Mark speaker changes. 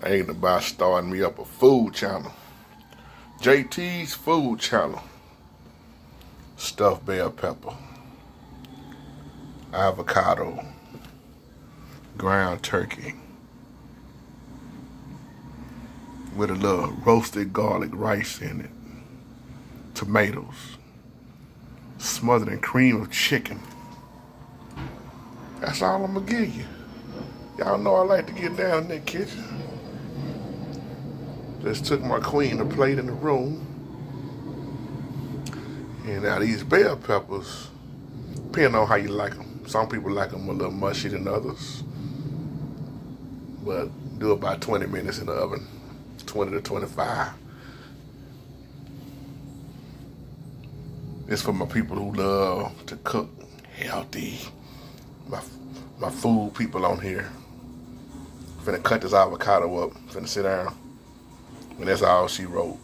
Speaker 1: I ain't about starting me up a food channel. JT's food channel. Stuffed bell pepper. Avocado. Ground turkey. With a little roasted garlic rice in it. Tomatoes. Smothered in cream of chicken. That's all I'm gonna give you. Y'all know I like to get down in that kitchen. Just took my queen a plate in the room. And now these bell peppers, depending on how you like them. Some people like them a little mushy than others. But do about 20 minutes in the oven, 20 to 25. It's for my people who love to cook healthy. My, my food people on here. I'm finna cut this avocado up. I'm finna sit down. And that's all she wrote.